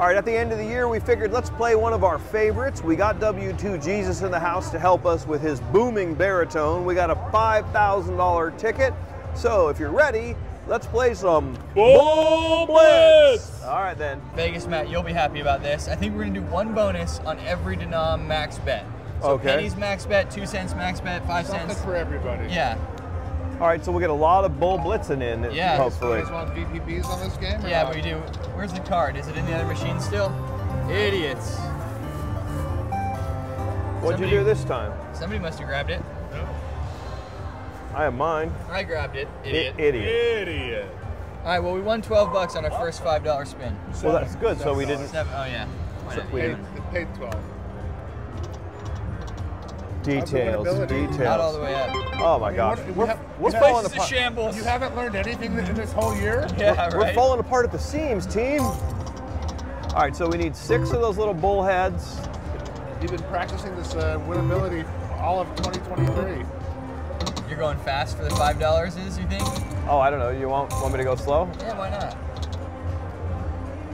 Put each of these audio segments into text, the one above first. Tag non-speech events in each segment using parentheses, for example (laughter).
All right, at the end of the year, we figured let's play one of our favorites. We got W2 Jesus in the house to help us with his booming baritone. We got a $5,000 ticket. So if you're ready, let's play some Bull Blitz! All right then. Vegas Matt, you'll be happy about this. I think we're gonna do one bonus on every denom max bet. So Okay. pennies max bet, two cents max bet, five Something cents. for everybody. Yeah, All right, so we'll get a lot of bull blitzing in, Yeah. You hopefully. guys want VPBs on this game? yeah, not? we do. Where's the card? Is it in the other machine still? Idiots. What'd you do this time? Somebody must have grabbed it. I have mine. I grabbed it. I- Idiot. idiot. Idiot. All right, well, we won 12 bucks on our first $5 spin. Well, that's good. So we didn't Seven, oh, yeah. So we Paid, didn't- it paid 12. Details, details. Not all the way up. Oh my gosh, what- we're, we have- we're we have- falling is a apart. shambles. You haven't learned anything in this whole year? Yeah, We're right? falling apart at the seams, team. All right, so we need six of those little bull heads. You've been practicing this uh, winnability all of 2023. You're going fast for the $5 is, you think? Oh, I don't know. You want want me to go slow? Yeah, why not?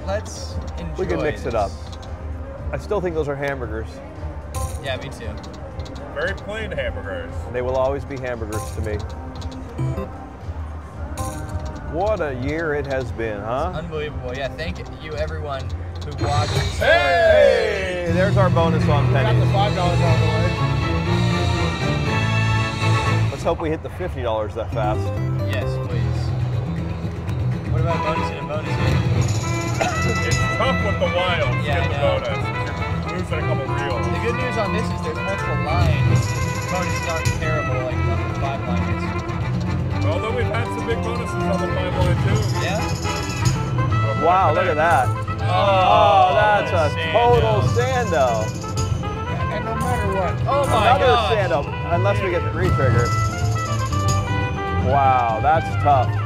Let's enjoy We can mix it up. I still think those are hamburgers. Yeah, me too. Very plain hamburgers. They will always be hamburgers to me. What a year it has been, huh? Unbelievable. Yeah, thank you everyone who watched. Hey, there's our bonus on We got the $5 out of the way. Let's hope we hit the $50 that fast. Yes, please. What about bonus in a bonus in? It's tough with the wilds. Yeah, Get the bonus. You're losing a couple reels. The good news on this is there's multiple lines. Bonuses aren't terrible like on the five liners. Although we've had some big bonuses on the five line too. Yeah? Wow, look at that. Oh, oh that's a total sando. And no matter what, Oh my god. Another god. sando, unless we get the retrigger. Wow, that's tough.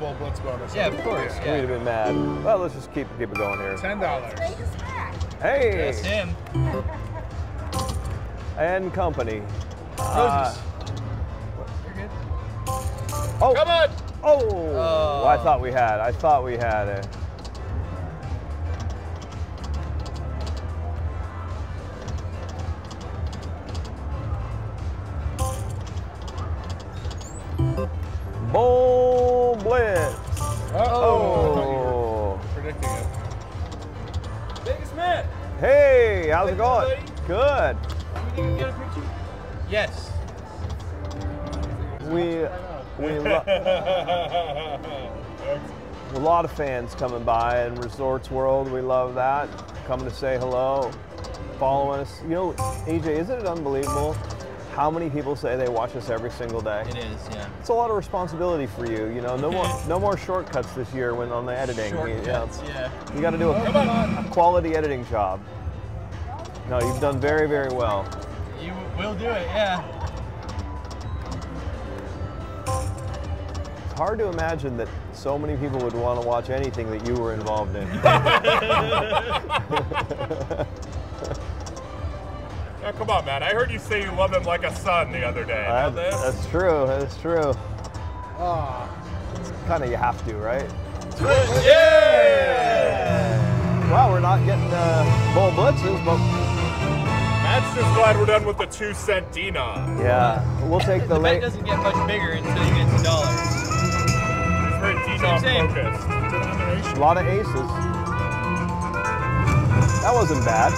You're going to get a Bull Blitz bonus. Yeah, of course. We'd Yeah. have been mad. Well, let's just keep keep it going here. $10. Hey, That's him. (laughs) and company. Uh, Roses. You're good. oh, Come on! oh! Oh. I thought we had. I thought we had it. Yes. We we (laughs) a lot of fans coming by in Resorts World. We love that. Coming to say hello, following us. You know, AJ, isn't it unbelievable how many people say they watch us every single day? It is, yeah. It's a lot of responsibility for you. You know, no more mm-hmm. no more shortcuts this year when on the editing. You- you know, yeah. you got to do a, a quality editing job. No, you've done very very well. You will do it, yeah. It's hard to imagine that so many people would want to watch anything that you were involved in. (laughs) (laughs) Now, come on, man. I heard you say you love him like a son the other day. Uh, that's true. That's true. Ah. Kind of you have to, right? Yeah! Well, we're not getting uh, bull blitzes, but Matt's just glad we're done with the two cent denom. yeah, we'll take the The bet late. doesn't get much bigger until you get to dollars. He's very denom same. focused. A lot of aces. That wasn't bad.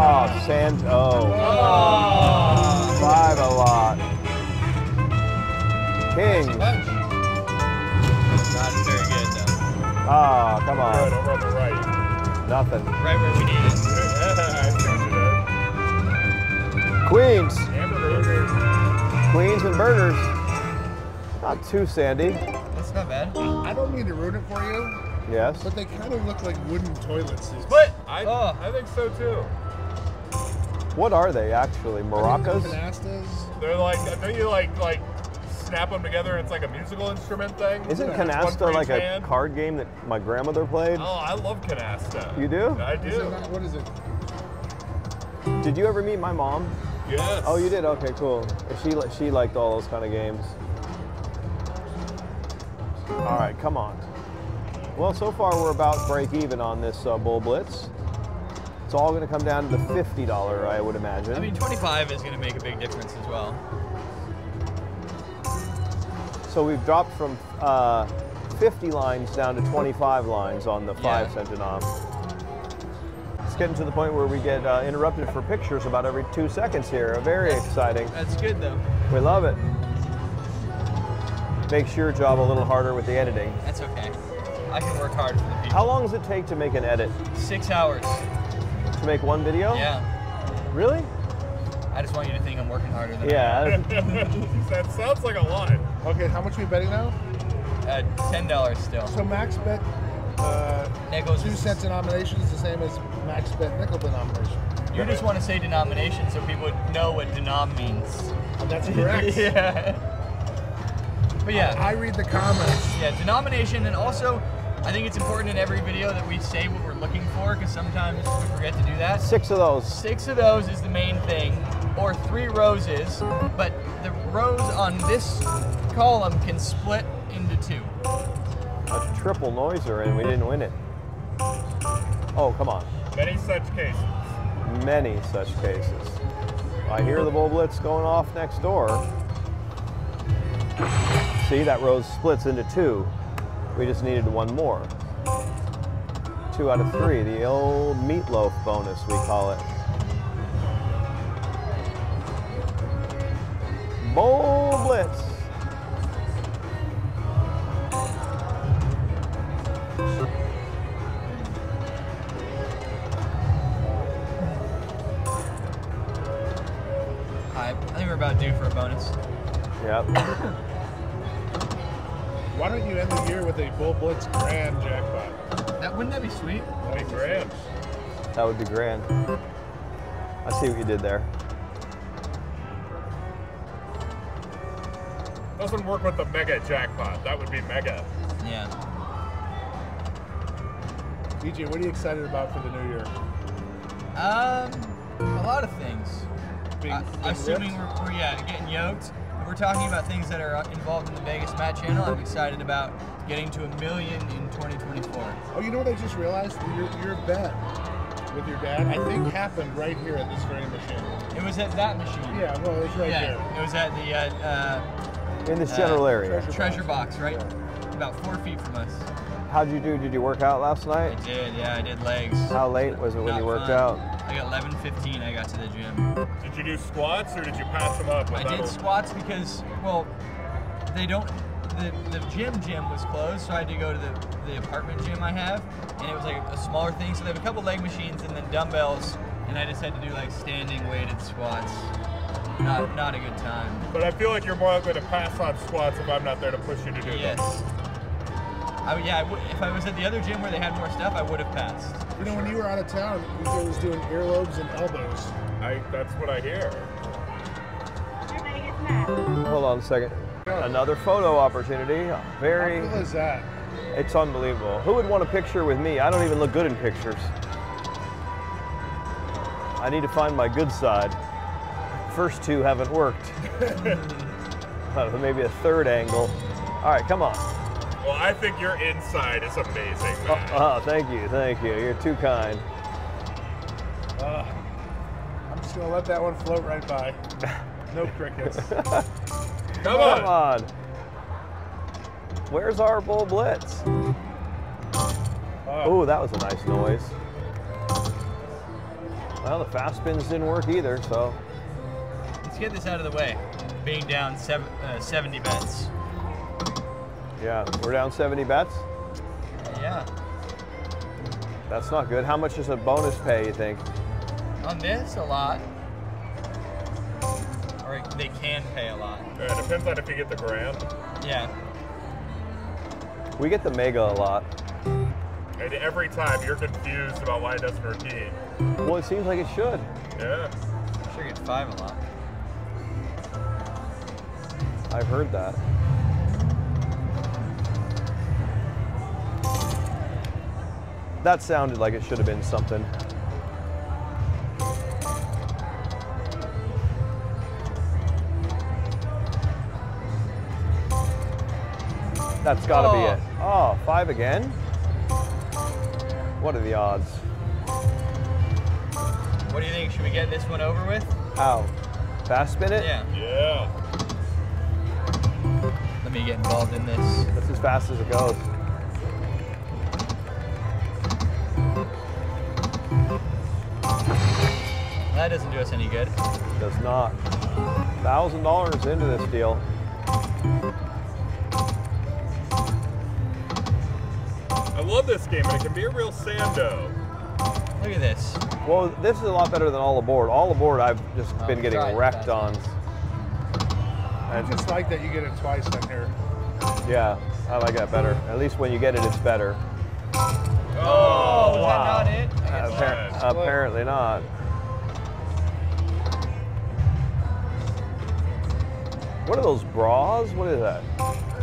Oh, sand. Oh, Oh. five a lot. King. Not very good though. Oh, come Good, on. over on the right. Nothing. Right where we need it. Queens. Queens and burgers. Not too sandy. That's not bad. I don't mean to ruin it for you, Yes. but they kind of look like wooden toilets. seats. But I, Oh. I think so too. What are they actually? Maracas? Canastas. They're like, don't you like like snap them together? and It's like a musical instrument thing. Isn't It's canasta like each a hand. card game that my grandmother played? Oh, I love canasta. You do? I Is do. not, what is it? Did you ever meet my mom? Yes. Oh, you did. Okay, cool. She she liked all those kind of games. All right, come on. Well, so far we're about break even on this uh, Bull Blitz. It's all going to come down to the $50, I would imagine. I mean, 25 is going to make a big difference as well. so we've dropped from uh, 50 lines down to 25 lines on the 5 Yeah. cent denom. It's getting to the point where we get uh, interrupted for pictures about every two seconds here. Very exciting. That's good though. We love it. Makes your job a little harder with the editing. That's okay. I can work hard for the people. How long does it take to make an edit? Six hours. To make one video? Yeah. Really? I just want you to think I'm working harder than Yeah. (laughs) (laughs) that sounds like a lot. Okay, how much are we betting now? I. Uh, Ten dollars still. So max bet uh, two cent cent denomination is the same as max bet nickel denomination. You just want to say denomination so people would know what denom means. That's (laughs) correct. yeah. But yeah. I read the comments. Yeah, denomination, and also, I think it's important in every video that we say what we're looking for, because sometimes we forget to do that. Six of those. Six of those is the main thing, or three roses, but the rows on this column can split into two. A triple noiser and we didn't win it. Oh, come on. Many such cases. Many such cases. I hear the bull blitz going off next door. See, that row splits into two. We just needed one more. Two out of three, the old meatloaf bonus, we call it. Bull blitz. About due for a bonus. Yep. Why don't you end the year with a Bull Blitz grand jackpot? That wouldn't that be sweet? Twenty grand. That would be grand. I see what you did there. Doesn't work with the mega jackpot. That would be mega. Yeah. DJ, what are you excited about for the new year? Um, a lot of things. Being, Uh, being assuming ripped? we're, we're yeah getting yoked. We're talking about things that are uh, involved in the Vegas Matt channel. I'm excited about getting to a million in 2024. Oh, you know what I just realized? Your, your bet with your dad, I think, happened right here at this very machine. It was at that machine. Yeah, well, it was right yeah, here. it was at the uh, In this Uh, general area. treasure- uh, treasure box, right? About four feet from us. How'd you do? Did you work out last night? I did, yeah, I did legs. How late was it when you worked fun. out? Got 11:15. I got to the gym. Did you do squats or did you pass them up? I did squats because, well, they don't. The, the gym gym was closed, so I had to go to the, the apartment gym I have, and it was like a smaller thing. So they have a couple leg machines and then dumbbells, and I just had to do like standing weighted squats. Not not a good time. But I feel like you're more likely to pass on squats if I'm not there to push you to do Yes. them. I, would- yeah, I if I was at the other gym where they had more stuff, I would have passed. You know, when you were out of town, DJ was doing earlobes and elbows. I that's what I hear. Hold on a second. Another photo opportunity. Very, How cool is that? it's unbelievable. Who would want a picture with me? I don't even look good in pictures. I need to find my good side. First two haven't worked. (laughs) Uh, Maybe a third angle. All right, come on. Well, I think your inside is amazing, Oh, man. oh, thank you, thank you. You're too kind. Uh, I'm just gonna let that one float right by. (laughs) No crickets. Come Come on. on. Where's our bull blitz? Oh, that was a nice noise. Well, the fast spins didn't work either, so Let's get this out of the way. Being down seven, uh, 70 bets. Yeah, we're down 70 bets. Yeah. That's not good. How much does a bonus pay, you think? On this, a lot. Or they can pay a lot. Yeah, it depends on if you get the grand. Yeah. We get the mega a lot. And every time you're confused about why it doesn't repeat. Well, it seems like it should. Yeah. I'm Sure you get five a lot. I've heard that. That sounded like it should have been something. That's got to be Oh. it. Oh, five again? What are the odds? What do you think? Should we get this one over with? How? Fast spin it? Yeah. Yeah. Let me get involved in this. That's as fast as it goes. That doesn't do us any good. Does not. Thousand dollars into this deal. I love this game, and it can be a real sando. Look at this. Well, this is a lot better than all aboard. All aboard, I've just Oh, been getting wrecked that. on. I just like that you get it twice in here. yeah, I like that better. At least when you get it, it's better. Oh, was wow. that not it? I Appar- apparently not. What are those bras? What is that?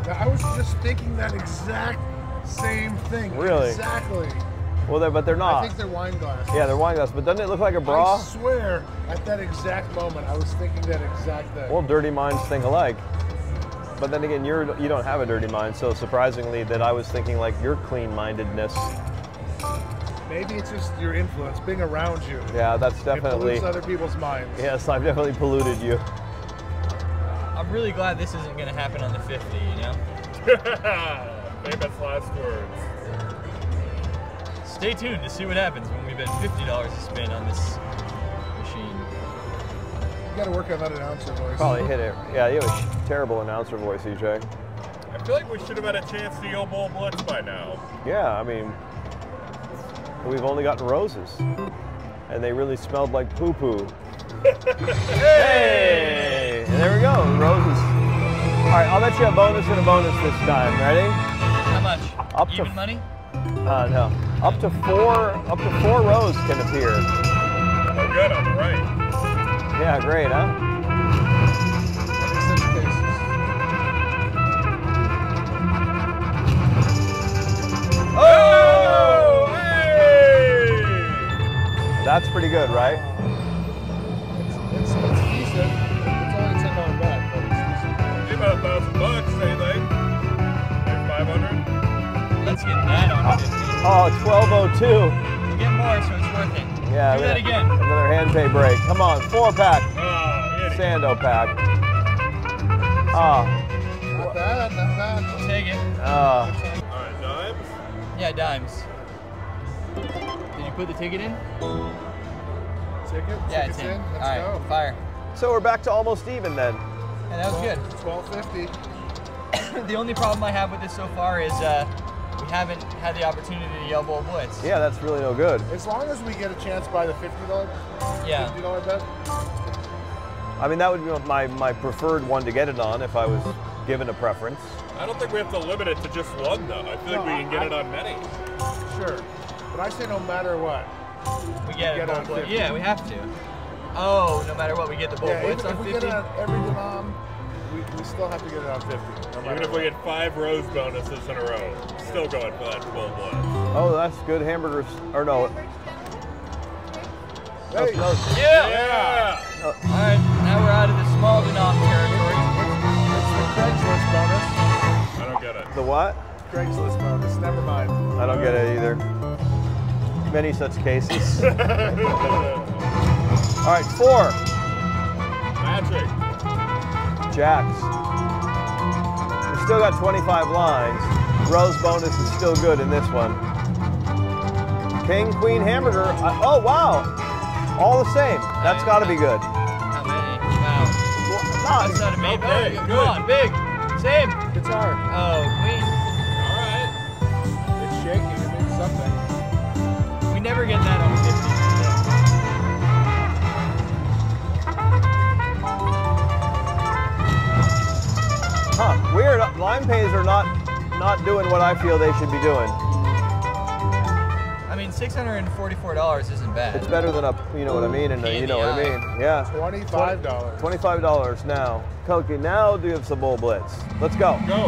I was just thinking that exact same thing. Really? Exactly. Well, they're, but they're not. I think they're wine glasses. yeah, they're wine glasses. But doesn't it look like a bra? I swear, at that exact moment, I was thinking that exact thing. Well, dirty minds think alike. But then again, you're you don't have a dirty mind, so surprisingly that I was thinking like your clean-mindedness. Maybe it's just your influence, being around you. Yeah, that's definitely. It pollutes other people's minds. Yes, I've definitely polluted you. I'm really glad this isn't going to happen on the 50, you know? (laughs) Famous last words. Stay tuned to see what happens when we bet $50 a spin on this machine. You gotta work on that announcer voice. Probably hit it. Yeah, you have a terrible announcer voice, EJ. I feel like we should have had a chance to go Bull Blitz by now. Yeah, I mean, we've only gotten roses, and they really smelled like poo poo. (laughs) hey! And there we go, roses. All right, I'll bet you a bonus and a bonus this time. Ready? How much? Up to- money? Uh, no. Up to four. Up to four rows can appear. Oh, good, on the right. Yeah, great, huh? Oh! Hey! That's pretty good, right? Decent. Give about a thousand bucks, 500? Let's get that on 50. Oh, 1202. We'll get more, so it's worth it. Yeah. Do that again. Another hand pay break. Come on, four pack. Oh, idiot. Sando pack. Ah, Not bad, not bad. We'll take it. ah. All right, dimes. Yeah, dimes. Did you put the ticket in? Ticket? Yeah, Ticket's it's in. in. Let's All right, go. fire. So we're back to almost even then. Yeah, that was good. Twelve fifty. (coughs) the only problem I have with this so far is uh, we haven't had the opportunity to yell Bull Blitz. Yeah, that's really no good. As long as we get a chance by the fifty dollar, Yeah. fifty dollar bet. I mean, that would be my, my preferred one to get it on if I was given a preference. I don't think we have to limit it to just one, though. I feel like No, we can get I- it on many. Sure, but I say no matter what. We get, Get a on Bull Blitz. Yeah, we have to. Oh, no matter what, we get the Bull yeah, Blitz even on if we 50. get it on every denom, we, we still have to get it on fifty. No Even matter if we get five rose bonuses in a row, still going for that full blood. Oh, that's good hamburgers. Or no. Hey, no, Yeah. Yeah! All right, now we're out of the small denom territory. it's the Craigslist bonus. I don't get it. the what? Craigslist bonus. Never mind. I don't get it either. Many such cases. (laughs) All right, four. Magic. Jacks. We still got 25 lines. Rose bonus is still good in this one. King, Queen, Hamburger. I- oh, wow. All the same. That's got to be good. How many? Wow. Well, That's not- not a main. Okay, oh, good. come on, big. Same. Guitar. Oh, Queen. All right. It's shaking. It means something. We never get that on Huh, weird. Line pays are not not doing what I feel they should be doing. I mean, $644 isn't bad. It's better than a, you know what I mean, and a, you know what I mean. Yeah. Twenty-five dollars. Twenty-five dollars now. Koki, now do you have some bull blitz? Let's go. Go.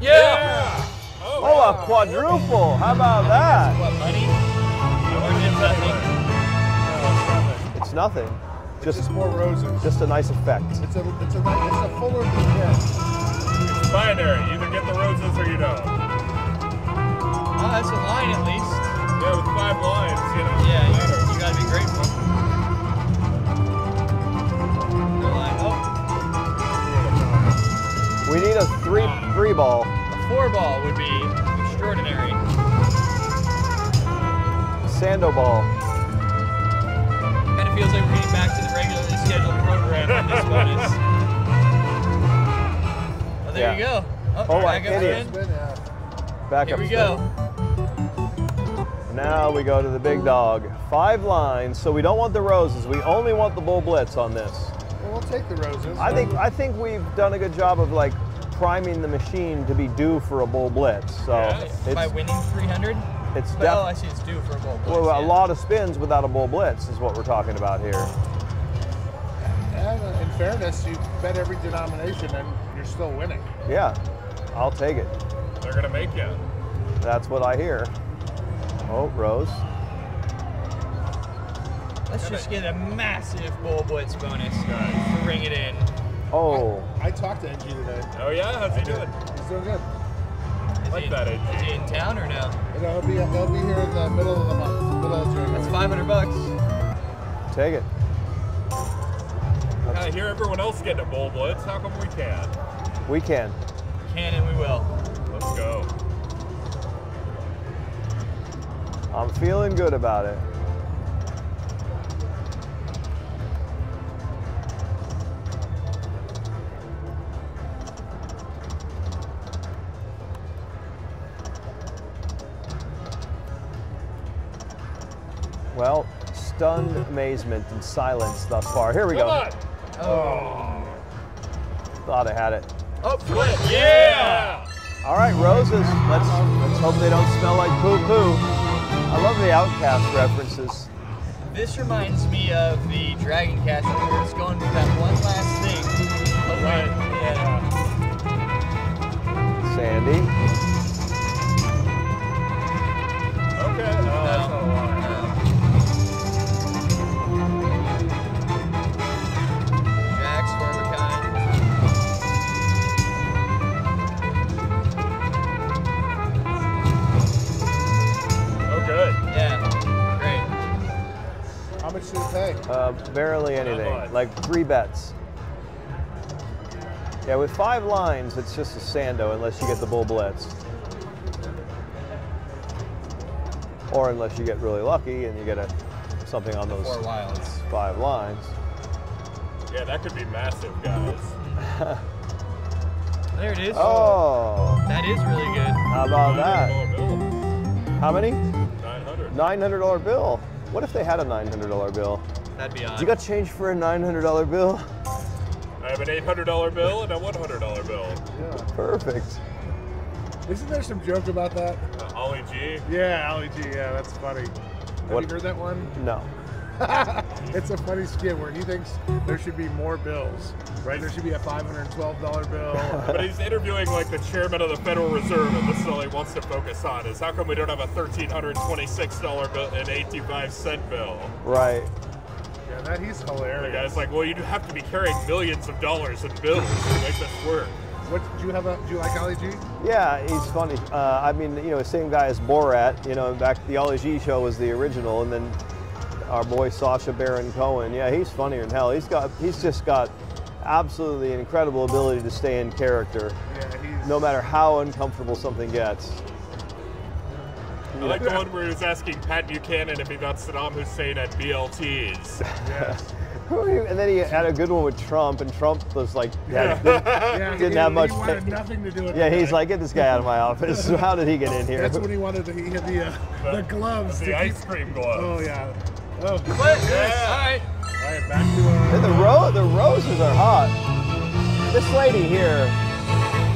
yeah. Oh, Oh, a quadruple. How about that? What, money? I Or like just it. nothing? It's nothing. Just Just more roses. just a nice effect. It's a it's a it's a fuller bouquet binary. Either get the roses or you don't. Oh, that's a line at least. Yeah, with five lines, you know. Yeah, you, you gotta be grateful. Line up. Oh. We need a three-three uh, ball. A four ball would be extraordinary. Sando ball. Kind of feels like we're getting back to the regularly scheduled program on this bonus. (laughs) Oh, there Yeah. you go. Oh, Oh, back up idiot. spin. Spin, yeah. Back Here up we spin. go. Now we go to the big dog. Five lines, so we don't want the roses. We only want the bull blitz on this. Well, we'll take the roses. I think I think we've done a good job of like priming the machine to be due for a bull blitz. So Yes. By winning 300? it's But, oh, I see it's due for a bowl. well, a lot of spins without a bull blitz is what we're talking about here. And in fairness, you bet every denomination and you're still winning. Yeah, I'll take it. They're gonna make you. That's what I hear. Oh, Rose. Let's just get a massive bull blitz bonus to bring it in. Oh, I talked to NG today. Oh yeah, how's he doing? He's doing good. Is Like he, that, AJ. is he in town or no? You know, he'll be he'll be here in the middle of the month, middle of January. That's 500 bucks. take it. Hear everyone else getting a bull blitz. How come we can't? We can. Can and we will. Let's go. I'm feeling good about it. Well, stunned amazement and silence thus far. Here we Come go. on. Oh. Thought I had it. Oh, flip. Yeah. All right, roses. Let's let's hope they don't smell like poo poo. I love the OutKast references. This reminds me of the Dragon Cast where we were just going for that one last thing. Oh, Right. Yeah. Sandy. How much did it pay? Uh, barely anything. Like three bets. Yeah, with five lines, it's just a Sando unless you get the Bull Blitz. Or unless you get really lucky and you get a something on those Four wilds. five lines. Yeah, that could be massive, guys. (laughs) There it is. Oh, That is really good. how about that? How many? 900. $900 bill. What if they had a $900 bill? That'd be odd. You got change for a $900 bill? I have an $800 bill and a $100 bill. Yeah. Perfect. Isn't there some joke about that? Uh, Ali G. Yeah, Ali G. Yeah, that's funny. Have What- you heard that one? No. (laughs) it's a funny skit where he thinks there should be more bills, right? There should be a $512 bill. (laughs) But he's interviewing like the chairman of the Federal Reserve, and this is all he wants to focus on: is how come we don't have a thirteen hundred twenty-six dollar bill and eighty-five cent bill? Right. yeah, that he's The hilarious. guy's like, well, you have to be carrying millions of dollars in bills to make this work. What do you have? A, do you like Ali G? Yeah, he's funny. Uh, I mean, you know, same guy as Borat. You know, back the Ali G show was the original, and then our boy Sacha Baron Cohen. Yeah, he's funnier than hell. He's got, he's just got absolutely incredible ability to stay in character, Yeah, he's. no matter how uncomfortable something gets. I like the one where he was asking Pat Buchanan if he thought Saddam Hussein had BLTs. Yes. And then he had a good one with Trump, and Trump was like, had- Yeah, Didn't (laughs) he, have much He wanted nothing to do with yeah, he's like, get this guy out of my office. (laughs) How did he get in here? That's when he wanted to, he had the uh, the gloves. The ice keep- cream gloves. Oh yeah. Oh. Yeah. All right. All right, back to uh, And the ro- the roses are hot. This lady here,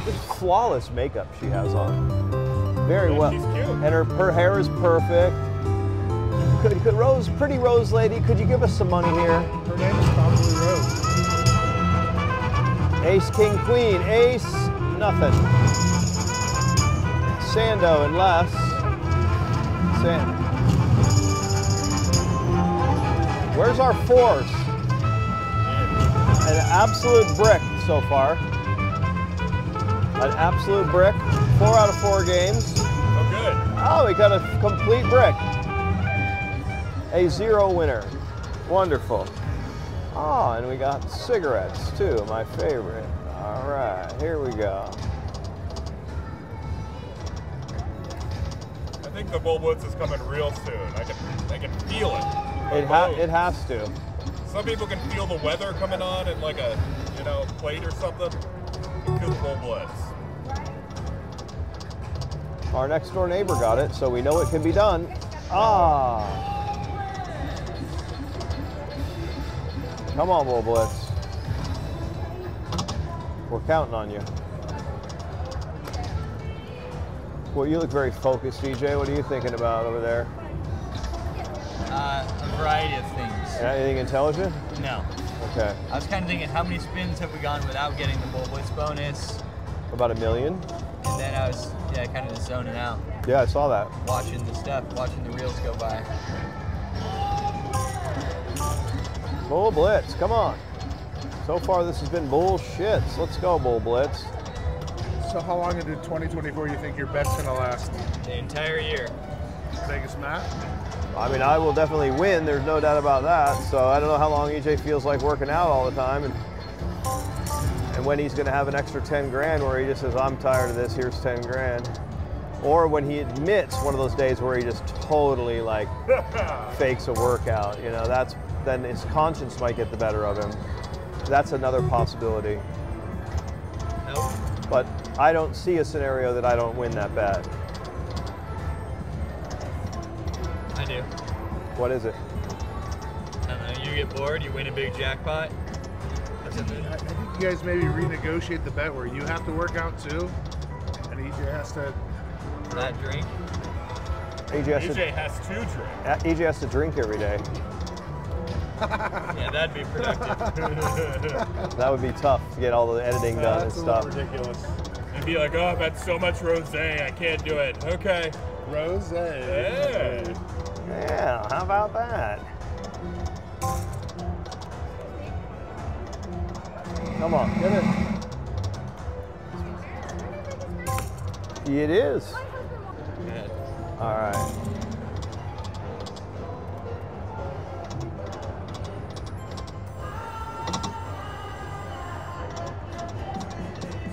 this flawless makeup she has on. Very Yeah, well. she's cute. And her her hair is perfect. Could, could Rose, pretty Rose lady, could you give us some money here? Her name is probably Rose. Ace, King, Queen. Ace, nothing. Sando and less. Sand. Where's our force? An absolute brick so far. An absolute brick. Four out of four games. Oh, good. Oh, we got a complete brick. A zero winner. Wonderful. Oh, and we got cigarettes too, my favorite. All right, here we go. I think the bull woods is coming real soon. I can, I can feel it. It, ha- it has to. Some people can feel the weather coming on in like a you know plate or something. Feel the blitz. Our next door neighbor got it, so we know it can be done. Ah. Come on, Bull Blitz. We're counting on you. Well, you look very focused, DJ. What are you thinking about over there? Uh, a variety of things. Anything intelligent? No. Okay. I was kind of thinking, how many spins have we gone without getting the bull blitz bonus? About a million? And then I was, yeah, kind of just zoning out, Yeah, I saw that. watching the stuff, watching the reels go by. Bull Blitz, come on. So far, this has been bullshits. Let's go, Bull Blitz. So how long into 2024 you think your bet's gonna last? The entire year. Vegas Matt? I mean, I will definitely win. There's no doubt about that. So I don't know how long EJ feels like working out all the time, and and when he's going to have an extra 10 grand where he just says, "I'm tired of this. Here's 10 grand," or when he admits one of those days where he just totally like (laughs) fakes a workout. You know, that's then his conscience might get the better of him. That's another possibility. Nope. But I don't see a scenario that I don't win that bet. What is it? I don't know. You get bored, you win a big jackpot. That's I it. I think you guys maybe renegotiate the bet where you have to work out too, and EJ has to. That drink. EJ has, to, EJ has two drinks. uh, EJ has to drink every day. Yeah, that'd be productive. (laughs) That would be tough to get all the editing done and That's a little stuff. ridiculous. And be like, oh, I've had so much rosé, I can't do it. Okay. Rose. Hey. Yeah, how about that? Come on, get it. It is. All right.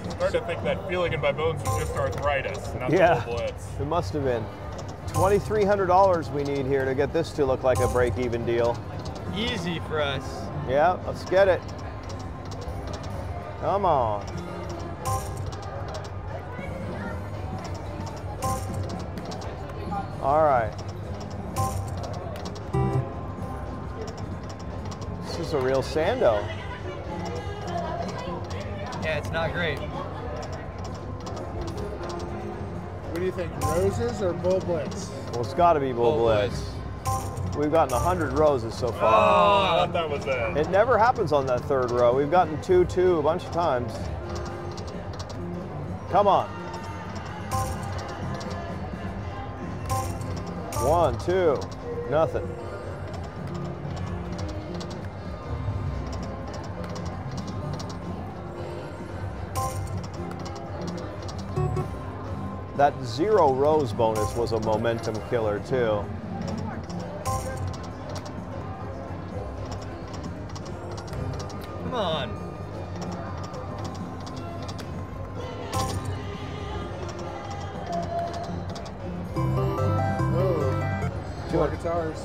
I'm starting to think that feeling in my bones was just arthritis, not Yeah. the bull blitz. It must have been. $2,300 we need here to get this to look like a break-even deal. Easy for us. Yeah, let's get it. Come on. All right. This is a real Sando. Yeah, it's not great. Do you think, roses or bull blitz? Well, it's got to be Bull, Bull Blitz. We've gotten 100 roses so Oh, far. I oh, thought that was it. It never happens on that third row. We've gotten 2 2 a bunch of times. Come on. One, two, nothing. That zero rows bonus was a momentum killer too. Come on. Oh, Two four hundred- guitars.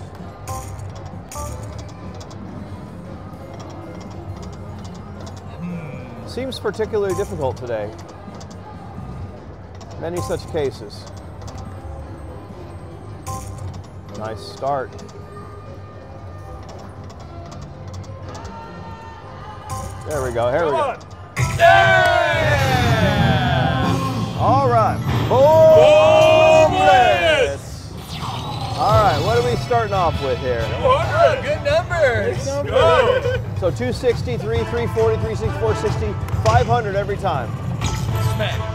Hmm. Seems particularly difficult today. Many such cases. Nice start. There we go. Here we Come go. on. All right. Blitz. All right. What are we starting off with here? 200. Good numbers. Go. So 263, 340, 360, 460, 500 every time. Smack.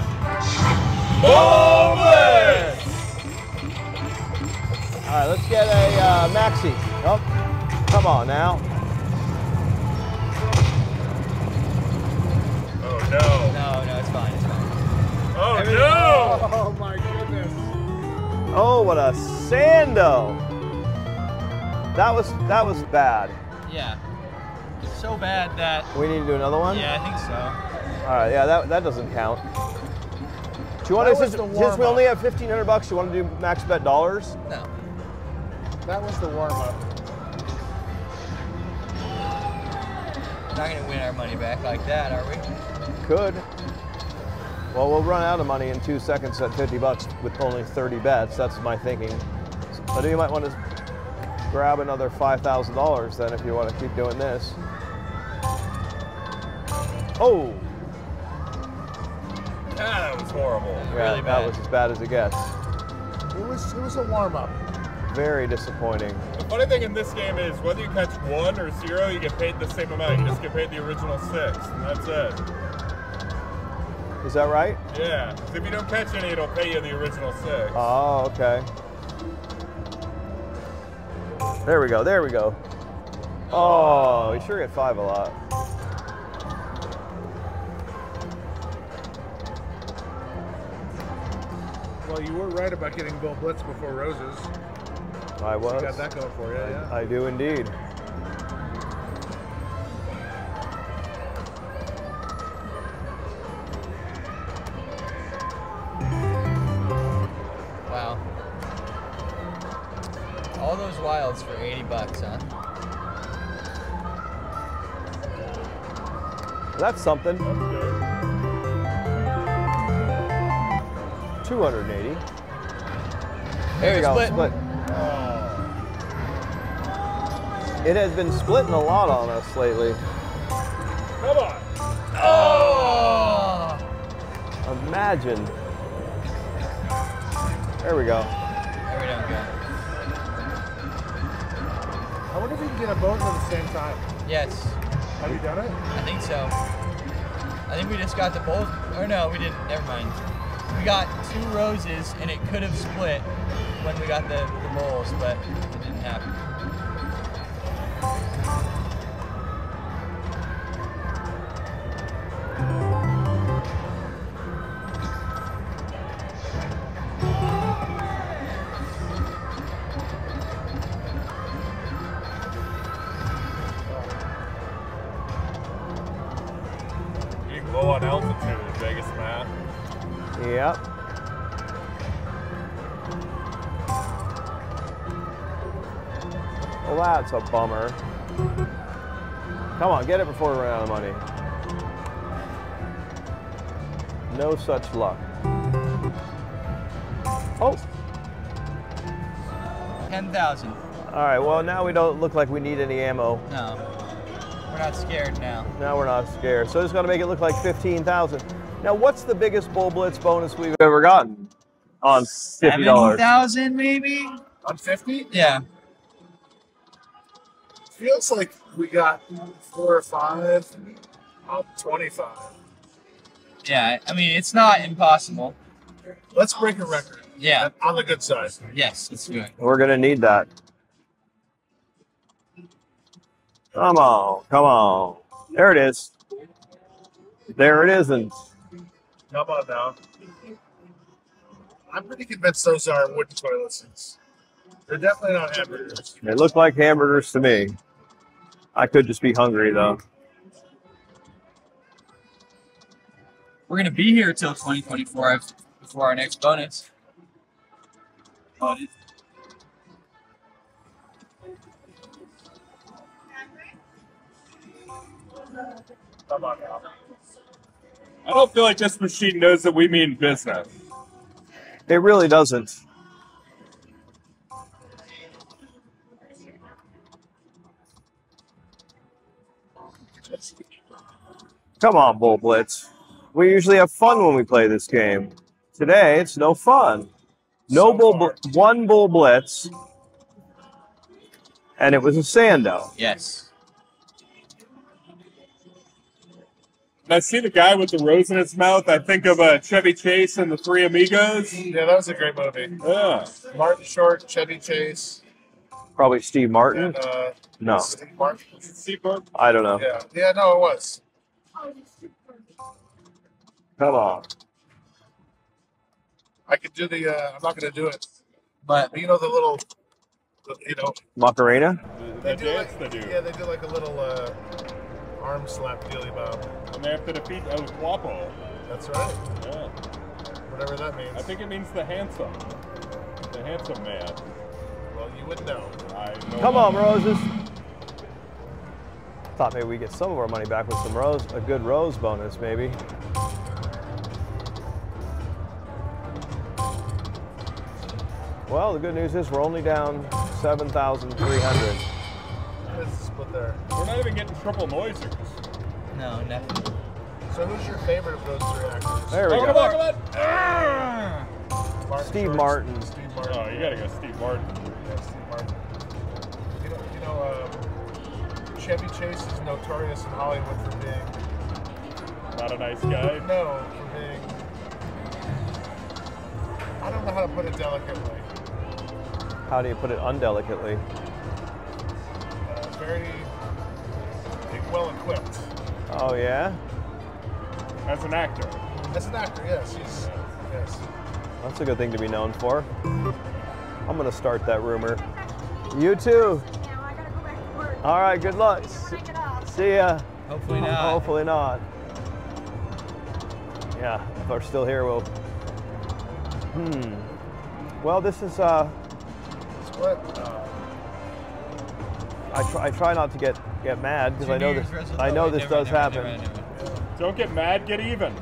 Bull. All right. Let's get a uh, maxi. Oh, come on now. Oh no. No, no, it's fine. It's fine. Oh Everything- no. Oh my goodness. Oh, what a sando! That was that was bad. Yeah. It's so bad that. We need to do another one. Yeah, I think so. All right. Yeah, that that doesn't count. Do you want to, since, since we only have 1500 bucks, you want to do max bet dollars? No. That was the warm up. Not gonna win our money back like that, are we? Could. Well, we'll run out of money in two seconds at 50 bucks with only 30 bets. That's my thinking. So you might want to grab another $5,000 then if you want to keep doing this. Oh, that was horrible. yeah, Really that was as bad as it gets. It was it was a warm up. Very disappointing. The funny thing in this game is whether you catch one or zero, you get paid the same amount. You just get paid the original six, and that's it. Is that right? Yeah. if you don't catch any, it'll pay you the original six. Oh, okay. There we go. There we go. Oh, you sure get five a lot. Well, you were right about getting Bull Blitz before Roses. I You was. got that going for you, yeah. I do indeed. Wow. All those wilds for 80 bucks, huh? That's something. That's 280. There, we it's go, split. split. It has been splitting a lot on us lately. Come on. Oh! Imagine. There we go. There we don't go. I wonder if we can get them both at the same time. Yes, Have you done it? I think so. I think we just got the bowl. Or no, we didn't. Never mind. We got two roses, and it could have split when we got the, the bowls, but that's a bummer. Come on, get it before we run out of money. No such luck. Oh, 10,000. all right. Well, now we don't look like we need any ammo. No. We're not scared now. Now we're not scared. So it's going to make it look like 15,000. Now, what's the biggest Bull Blitz bonus we've ever gotten on $50? 70,000 maybe? On 50? Yeah. Feels like we got four or five on 25. Yeah, I mean, it's not impossible. Let's break a record. Yeah. On the good side. Yes, let's do it. We're going to need that. Come on, come on. There it is. There it isn't. Come on now. I'm pretty convinced those are wooden toilet seats. They're definitely not hamburgers. They look like hamburgers to me. I could just be hungry though. We're gonna be here till 2024 before our next bonus. But Come on now. I don't feel like this machine knows that we mean business. It really doesn't. Come on, Bull Blitz. We usually have fun when we play this game. Today, it's no fun. No So bull, far. bl- one Bull Blitz, and it was a Sando. yes. When I see the guy with the rose in his mouth, I think of uh, Chevy Chase and the Three Amigos. Yeah, that was a great movie. Yeah. Martin Short, Chevy Chase, Probably Steve Martin. and uh, No, Steve Martin. Seabird. I don't know. Yeah, yeah, no, it was. Come on. I could do the. Uh, I'm not going to do it. But You know the little, the- you know, Macarena? The, they do dance like, they do. yeah, they do like a little uh, arm slap dealy bob. And they have to defeat El Guapo. That's right. Yeah. Whatever that means. I think it means the handsome. The handsome man. well, you would know. I know Come on, roses. Thought maybe we get some of our money back with some rose, a good rose bonus, maybe. Well, the good news is we're only down 7,300. There's a split there. We're not even getting triple noisers. No, nothing. So who's your favorite of those three actors? There we Oh, come go. on, come on. Martin Steve Short, Martin. Steve Martin. Oh, you gotta go Steve Martin. Yeah, Steve Martin. You know, you know um, Chevy Chase is notorious in Hollywood for being Not a nice guy. no, for being. I don't know how to put it delicately. How do you put it undelicately? Uh, very well equipped. Oh, yeah? As an actor. As an actor, yes, he's yes. That's a good thing to be known for. I'm going to start that rumor. You too. Now I gotta go back to work. All right, good luck. Break it up. See ya. Hopefully (laughs) not. Hopefully not. Yeah, if they're still here, we'll. Hmm. Well, this is. Uh, Split. Uh, I try. I try not to get get mad because I know this. I know this never does never happen. never mind, never. Don't get mad, get even.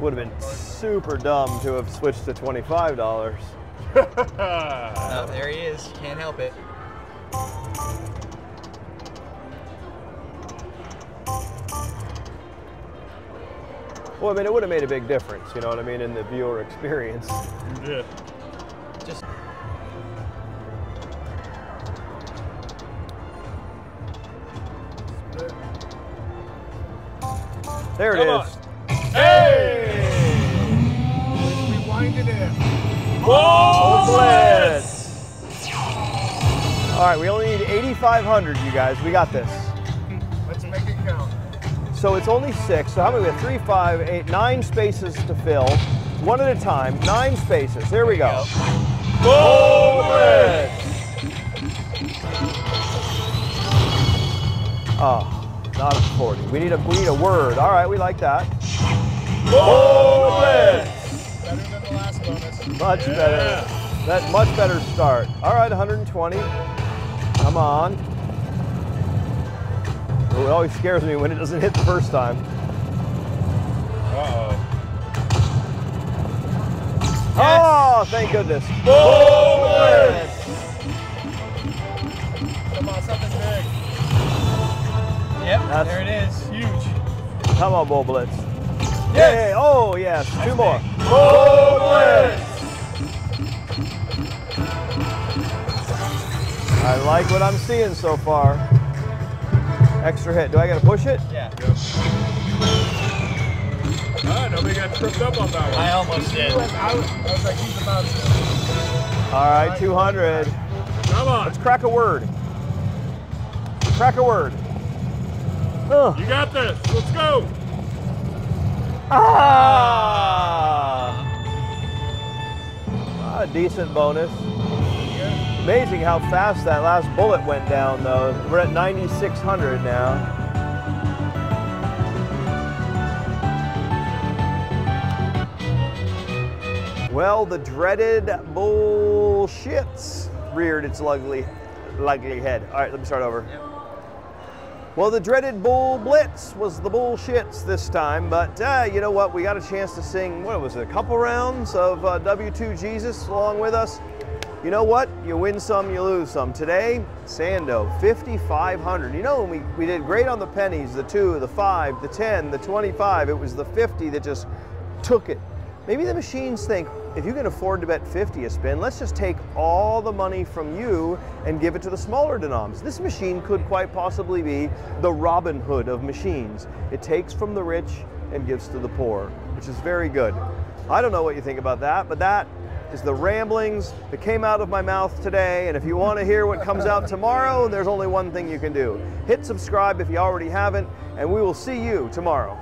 Would have been super dumb to have switched to twenty-five dollars. (laughs) Oh, there he is. Can't help it. Well, I mean, it would have made a big difference. You know what I mean in the viewer experience. yeah. Just. There it Come is. on. Blitz. All right, we only need 8,500, you guys. We got this. Let's make it count. So it's only six. So how many? We have three, five, eight, nine spaces to fill, one at a time. Nine spaces. Here we go. Oh, not a 40. We need a we need a word. All right, we like that. Better than the bonus. Much better. That much better start. All right, 120. Come on. Ooh, It always scares me when it doesn't hit the first time. Uh-oh. Oh, thank goodness. Come on, something big. yep. That's- there it is. Huge. Come on, Bull Blitz. Yay! Oh, yes. Two more. I like what I'm seeing so far. Extra hit. Do I got to push it? Yeah. Ah, nobody got tripped up on that one. I almost did. I was, I was like, he's about to. All right, 200. Come on. Let's crack a word. Crack a word. Oh. You got this. Let's go. Ah! A decent bonus. Amazing how fast that last bullet went down, though. We're at 9,600 now. Well, the dreaded bullshits reared its ugly, ugly head. All right, let me start over. Well, the dreaded Bull Blitz was the bullshits this time, but uh, you know what? We got a chance to sing, what was it, a couple rounds of uh, W2 Jesus along with us. You know what? You win some, you lose some. Today, Sando, 5,500. You know, we, we did great on the pennies, the two, the five, the 10, the 25, it was the 50 that just took it. Maybe the machines think, if you can afford to bet 50 a spin, let's just take all the money from you and give it to the smaller denoms. This machine could quite possibly be the Robin Hood of machines. It takes from the rich and gives to the poor, which is very good. I don't know what you think about that, but that is the ramblings that came out of my mouth today. And if you want to hear what comes out tomorrow, there's only one thing you can do. Hit subscribe if you already haven't, and we will see you tomorrow.